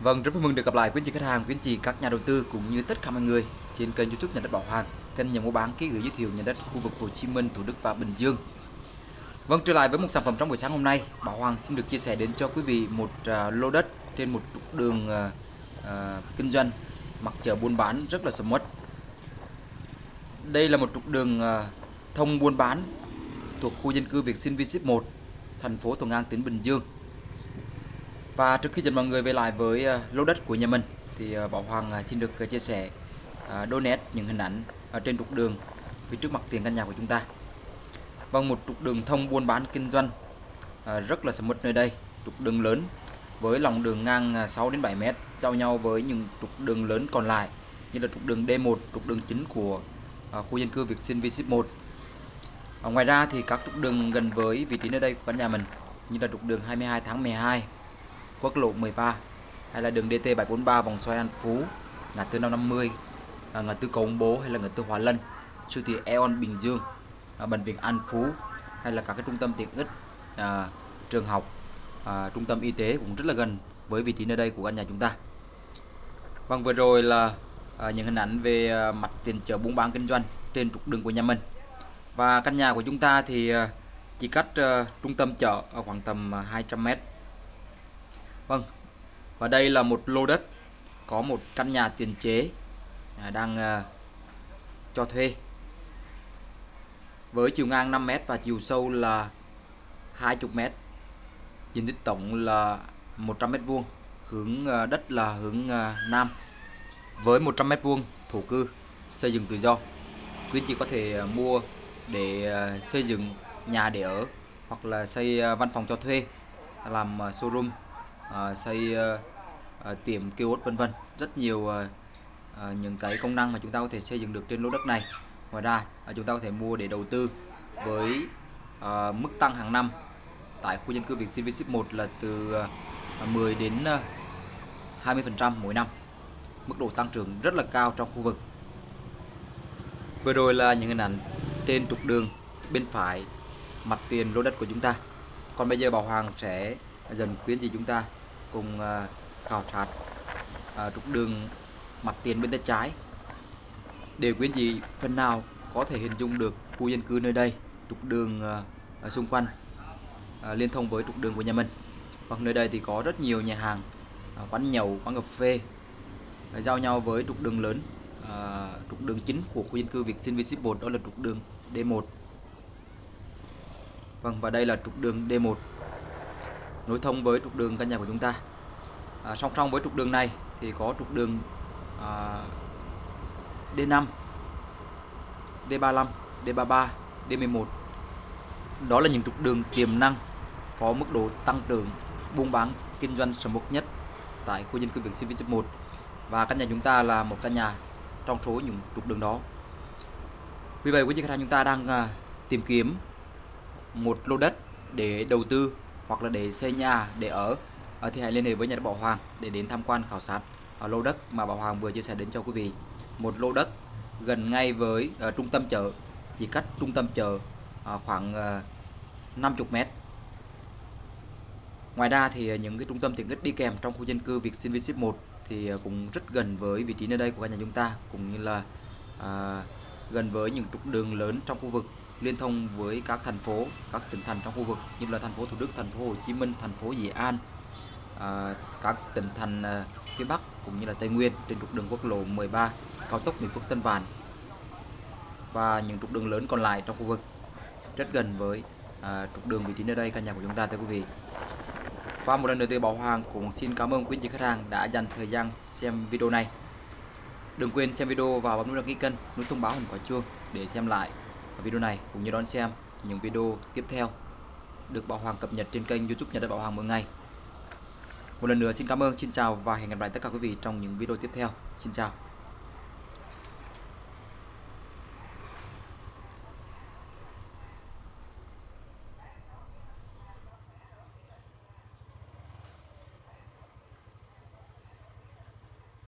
Vâng, rất vui mừng được gặp lại quý anh chị khách hàng, quý anh chị các nhà đầu tư cũng như tất cả mọi người trên kênh YouTube nhà đất Bảo Hoàng, kênh nhà mua bán ký gửi giới thiệu nhà đất khu vực Hồ Chí Minh, Thủ Đức và Bình Dương. Vâng, trở lại với một sản phẩm trong buổi sáng hôm nay, Bảo Hoàng xin được chia sẻ đến cho quý vị một uh, lô đất trên một trục đường uh, uh, kinh doanh mặt chợ buôn bán rất là sầm uất. Đây là một trục đường uh, thông buôn bán thuộc khu dân cư Việt Sinh V 1, thành phố Thuận An, tỉnh Bình Dương. Và trước khi dẫn mọi người về lại với ờ, lô đất của nhà mình thì ờ, Bảo Hoàng ờ, xin được chia sẻ uh, đôi nét những hình ảnh ở trên trục đường phía trước mặt tiền căn nhà của chúng ta. bằng một trục đường thông buôn bán kinh doanh rất là sầm uất nơi đây, trục đường lớn với lòng đường ngang 6 đến 7 mét giao nhau với những trục đường lớn còn lại như là trục đường D1, trục đường chính của khu dân cư Việt Sinh V1. ở ngoài ra thì các trục đường gần với vị trí nơi đây của căn nhà mình như là trục đường 22 tháng 12 quốc lộ 13 hay là đường DT 743 vòng xoay An Phú, ngã tư 550, à, ngã tư Cầu Ông Bố hay là ngã tư Hòa Lân, siêu thị eon Bình Dương, à, bệnh viện An Phú hay là các cái trung tâm tiện ích, à, trường học, à, trung tâm y tế cũng rất là gần với vị trí nơi đây của căn nhà chúng ta. Vâng vừa rồi là à, những hình ảnh về à, mặt tiền chợ buôn bán kinh doanh trên trục đường của nhà mình. Và căn nhà của chúng ta thì à, chỉ cách à, trung tâm chợ ở khoảng tầm à, 200 m Vâng, và đây là một lô đất có một căn nhà tiền chế à, đang à, cho thuê. Với chiều ngang 5m và chiều sâu là 20m diện tích tổng là 100m2 hướng à, đất là hướng Nam. Với 100m2 thổ cư xây dựng tự do. Quý chị có thể mua để xây dựng nhà để ở hoặc là xây văn phòng cho thuê làm showroom à, xây à, tiệm kiosk vân vân. Rất nhiều à, những cái công năng mà chúng ta có thể xây dựng được trên lô đất này. Ngoài ra à, chúng ta có thể mua để đầu tư với à, mức tăng hàng năm. Tại khu dân cư Việt Sinh v 1 là từ 10 đến 20% mỗi năm. Mức độ tăng trưởng rất là cao trong khu vực. Vừa rồi là những hình ảnh trên trục đường bên phải mặt tiền lô đất của chúng ta. Còn bây giờ Bảo Hoàng sẽ dần khuyến gì chúng ta cùng ờ, khảo sát ờ, trục đường, mặt tiền bên tay trái. Để quý anh chị phần nào có thể hình dung được khu dân cư nơi đây, trục đường ờ, xung quanh liên thông với trục đường của nhà mình. Hoặc nơi đây thì có rất nhiều nhà hàng quán nhậu, quán cà phê giao nhau với trục đường lớn trục đường chính của khu dân cư Việt Sinh V 1 đó là trục đường D1 Vâng và đây là trục đường D1 nối thông với trục đường căn nhà của chúng ta. À, song song với trục đường này thì có trục đường à, D5 D35 D33 D11 đó là những trục đường tiềm năng có mức độ tăng trưởng buôn bán kinh doanh sầm uất nhất tại khu dân cư Việt Sinh 1 và căn nhà chúng ta là một căn nhà trong số những trục đường đó. Vì vậy quý vị khách hàng chúng ta đang à, tìm kiếm một lô đất để đầu tư hoặc là để xây nhà để ở à, thì hãy liên hệ với nhà đất Bảo Hoàng để đến tham quan khảo sát ở lô đất mà Bảo Hoàng vừa chia sẻ đến cho quý vị. Một lô đất gần ngay với uh, trung tâm chợ chỉ cách trung tâm chợ uh, khoảng uh, 50 mét. Ngoài ra thì những cái trung tâm tiện ích đi kèm trong khu dân cư Việt Sinh V 1 thì cũng rất gần với vị trí nơi đây của căn nhà chúng ta cũng như là uh, gần với những trục đường lớn trong khu vực liên thông với các thành phố, các tỉnh thành trong khu vực như là thành phố Thủ Đức, thành phố Hồ Chí Minh, thành phố dị An, à, các tỉnh thành à, phía Bắc cũng như là Tây Nguyên trên trục đường quốc lộ 13, cao tốc Bình Phước Tân Vạn và những trục đường lớn còn lại trong khu vực rất gần với à, trục đường vị trí nơi đây căn nhà của chúng ta thưa quý vị. Và một lần nữa từ Bảo Hoàng cũng xin cảm ơn quý vị chị khách hàng đã dành thời gian xem video này. Đừng quên xem video và bấm nút đăng ký kênh, nút thông báo hình quả chuông để xem lại video này cũng như đón xem những video tiếp theo được Bảo Hoàng cập nhật trên kênh YouTube Nhà đất Bảo Hoàng mỗi ngày. Một lần nữa xin cảm ơn, xin chào và hẹn gặp lại tất cả quý vị trong những video tiếp theo. Xin chào.